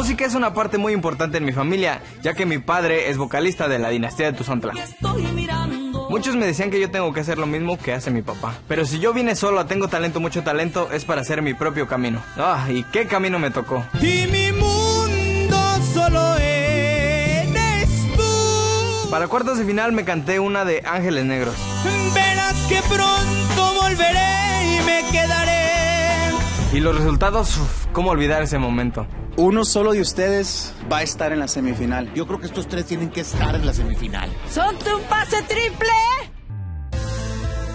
música es una parte muy importante en mi familia, ya que mi padre es vocalista de la dinastía de Tuzantla. Muchos me decían que yo tengo que hacer lo mismo que hace mi papá. Pero si yo vine solo Tengo Talento, Mucho Talento, es para hacer mi propio camino. Ah, ¿y qué camino me tocó? Y mi mundo solo eres tú. Para cuartos de final me canté una de Ángeles Negros. Verás que pronto volveré y me quedaré. Y los resultados, uf, ¿cómo olvidar ese momento? Uno solo de ustedes va a estar en la semifinal. Yo creo que estos tres tienen que estar en la semifinal. ¡Son un pase triple!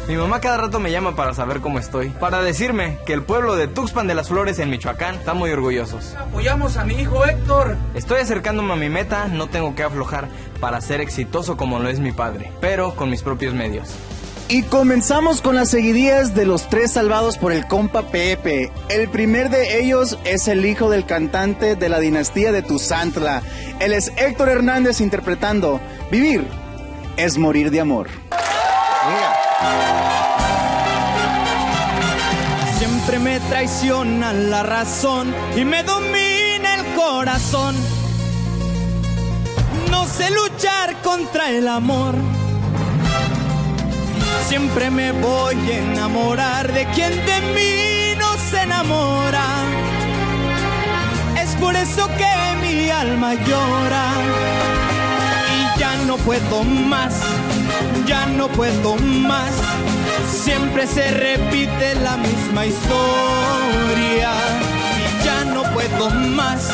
Mi mamá cada rato me llama para saber cómo estoy, para decirme que el pueblo de Tuxpan de las Flores en Michoacán está muy orgullosos. Apoyamos a mi hijo Héctor. Estoy acercándome a mi meta, no tengo que aflojar para ser exitoso como lo es mi padre, pero con mis propios medios. Y comenzamos con las seguidillas de los tres salvados por el compa Pepe. El primer de ellos es el hijo del cantante de la dinastía de Tuzantla. Él es Héctor Hernández interpretando Vivir es morir de amor. Siempre me traiciona la razón y me domina el corazón. No sé luchar contra el amor. Siempre me voy a enamorar de quien de mí no se enamora. Es por eso que mi alma llora. Y ya no puedo más, ya no puedo más. Siempre se repite la misma historia. Y ya no puedo más,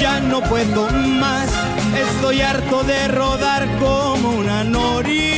ya no puedo más. Estoy harto de rodar como una noria.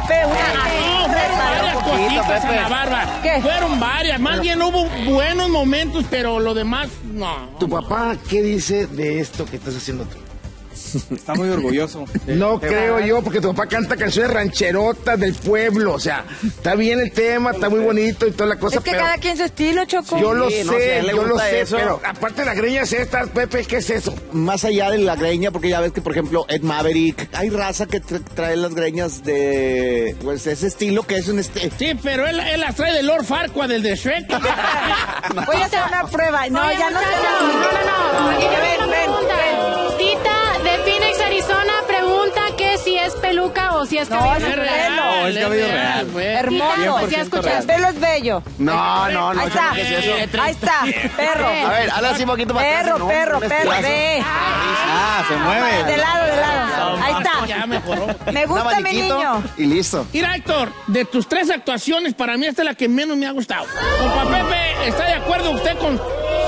Pepe, una Fueron varias cositas en la barba. ¿Qué? Fueron varias. Más bien hubo buenos momentos, pero lo demás, no. ¿Tu papá qué dice de esto que estás haciendo tú? Está muy orgulloso. No creo yo, porque tu papá canta canciones rancherotas del pueblo. O sea, está bien el tema, está muy bonito y toda la cosa, Es que pero cada quien su estilo, Choco. yo lo Sí, sé, no yo lo sé, eso. pero aparte de la greña es esta, Pepe, ¿qué es eso? más allá de la greña, porque ya ves que, por ejemplo, Ed Maverick, hay raza que tra- trae las greñas de, pues, ese estilo que es un este... Sí, pero él, él las trae de Lord Farquaad, del de Shrek. Voy a hacer una prueba. No, Oye, ya no no, no, no. Pregunta. ven. Es peluca o si es No, cabello. es Es real. real, es cabello real. güey. Hermoso. Sí, ha escuchado. El pelo es bello. No, no, no, Ahí está. ¿qué es eso? Ahí está. Perro. A ver, hazle así un poquito más Perro, no, perro, perro. Ah, se mueve. De lado, de lado. Ahí está. Ya mejoró. Me gusta mi niño. Y listo. Mira, Héctor, de tus tres actuaciones, para mí esta es la que menos me ha gustado. Compa Pepe, ¿está de acuerdo usted con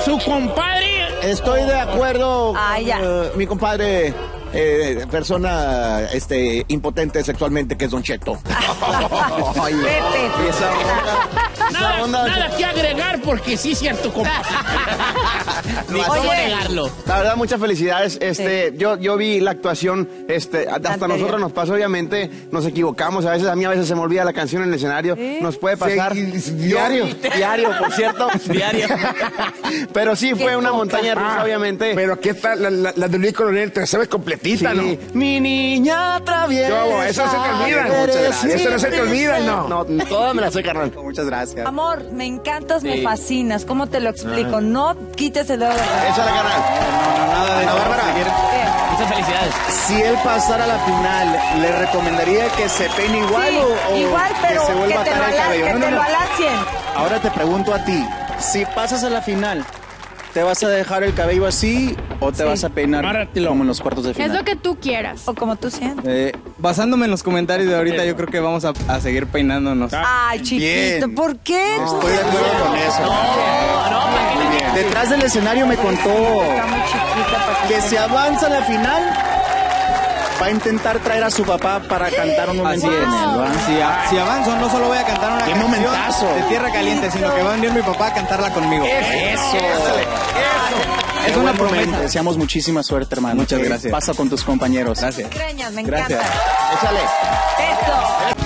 su compadre? Estoy de acuerdo Ah, ya. eh, mi compadre, eh, persona este, impotente sexualmente, que es Don Cheto. Pepe. Nada, nada que agregar porque sí es cierto, compa. Ni Oye. cómo negarlo. La verdad, muchas felicidades. Este, yo, yo vi la actuación, este, hasta Anterior. nosotros nos pasa, obviamente, nos equivocamos. A veces, a mí a veces se me olvida la canción en el escenario. Nos puede pasar. Sí, diario. Diario, por cierto. Diario. Pero sí fue una montaña rusa, Ah, obviamente. Pero aquí está la, la, la de Luis Coronel, te la sabes completita, ¿no? Mi niña traviesa. Yo, eso no se te olvida. eres Muchas gracias. Eso no se te olvida, no. No, todas me las sé, carnal. Muchas gracias. Amor, me encantas, me fascinas. ¿Cómo te lo explico? No quites el dedo de la Échale, carnal. No, no, nada de eso. Bárbara. Muchas felicidades. Si él pasara a la final, ¿le recomendaría que se peine igual Sí, o, o igual, pero que se que, vuelva a te lo, atar el cabello? que No, no, te lo no. alacien. Ahora te pregunto a ti, si pasas a la final, ¿te vas a dejar el cabello así o te Sí. vas a peinar Amárratelo. como en los cuartos de Es final? lo que tú quieras. O como tú sientes. Eh, basándome en los comentarios de ahorita, yo creo que vamos a, a seguir peinándonos. Ay, chiquito, Bien. ¿por qué? Estoy de acuerdo con eso. Muy bien. Detrás del escenario me contó que si avanza la final, va a intentar traer a su papá para cantar un Así momento es. con él, ¿va? Si, a- si avanzo, no solo voy a cantar una ¡Qué canción momentazo! de Tierra Caliente, sino que va a venir mi papá a cantarla conmigo. Eso. Es Qué una buen momento. promesa. Te deseamos muchísima suerte, hermano. Muchas Que gracias. Pasa con tus compañeros. Gracias. Me Gracias. encanta. Échale. Eso.